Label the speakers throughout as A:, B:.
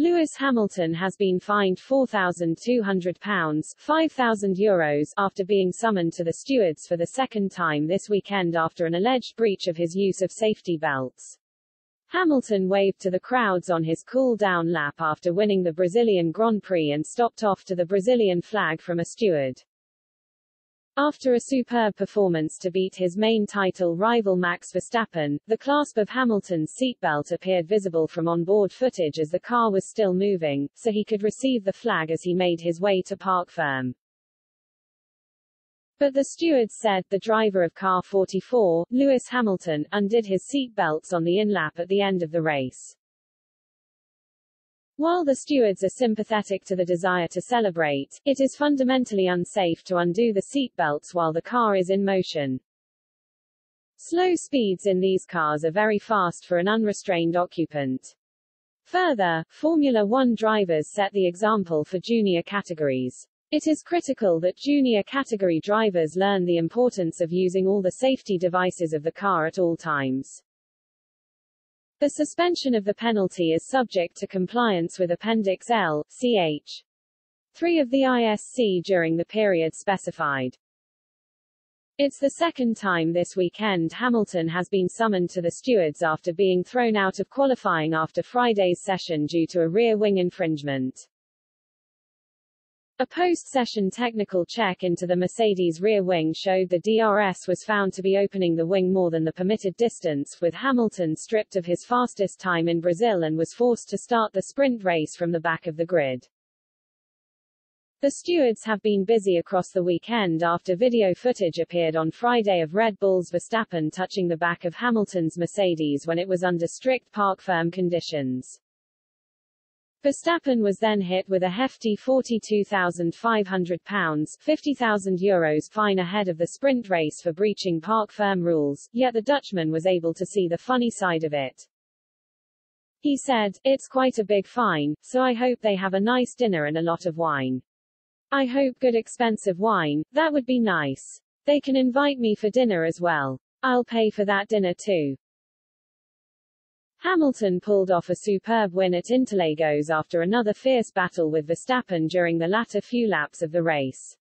A: Lewis Hamilton has been fined £4,200 €5,000 Euros after being summoned to the stewards for the second time this weekend after an alleged breach of his use of safety belts. Hamilton waved to the crowds on his cool-down lap after winning the Brazilian Grand Prix and stopped off to the Brazilian flag from a steward. After a superb performance to beat his main title rival Max Verstappen, the clasp of Hamilton's seatbelt appeared visible from onboard footage as the car was still moving, so he could receive the flag as he made his way to parc fermé. But the stewards said, the driver of car 44, Lewis Hamilton, undid his seatbelts on the in-lap at the end of the race. While the stewards are sympathetic to the desire to celebrate, it is fundamentally unsafe to undo the seat belts while the car is in motion. Slow speeds in these cars are very fast for an unrestrained occupant. Further, Formula One drivers set the example for junior categories. It is critical that junior category drivers learn the importance of using all the safety devices of the car at all times. The suspension of the penalty is subject to compliance with Appendix L, ch. 3 of the ISC during the period specified. It's the second time this weekend Hamilton has been summoned to the stewards after being thrown out of qualifying after Friday's session due to a rear wing infringement. A post-session technical check into the Mercedes rear wing showed the DRS was found to be opening the wing more than the permitted distance, with Hamilton stripped of his fastest time in Brazil and was forced to start the sprint race from the back of the grid. The stewards have been busy across the weekend after video footage appeared on Friday of Red Bull's Verstappen touching the back of Hamilton's Mercedes when it was under strict parc fermé conditions. Verstappen was then hit with a hefty £42,500 €50,000 Euros fine ahead of the sprint race for breaching parc fermé rules, yet the Dutchman was able to see the funny side of it. He said, it's quite a big fine, so I hope they have a nice dinner and a lot of wine. I hope good expensive wine, that would be nice. They can invite me for dinner as well. I'll pay for that dinner too. Hamilton pulled off a superb win at Interlagos after another fierce battle with Verstappen during the latter few laps of the race.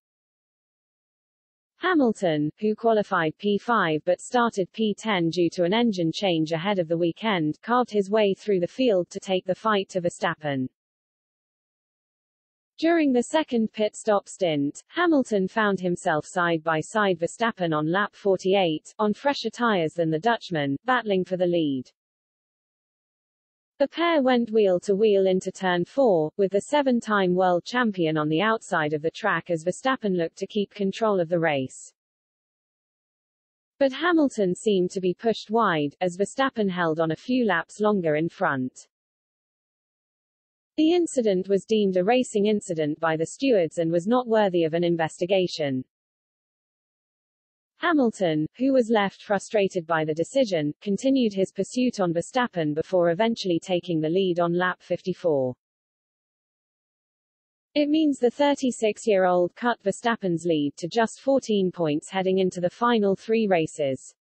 A: Hamilton, who qualified P5 but started P10 due to an engine change ahead of the weekend, carved his way through the field to take the fight to Verstappen. During the second pit stop stint, Hamilton found himself side by side Verstappen on lap 48, on fresher tyres than the Dutchman, battling for the lead. The pair went wheel to wheel into turn four, with the seven-time world champion on the outside of the track as Verstappen looked to keep control of the race. But Hamilton seemed to be pushed wide, as Verstappen held on a few laps longer in front. The incident was deemed a racing incident by the stewards and was not worthy of an investigation. Hamilton, who was left frustrated by the decision, continued his pursuit on Verstappen before eventually taking the lead on lap 54. It means the 36-year-old cut Verstappen's lead to just 14 points heading into the final three races.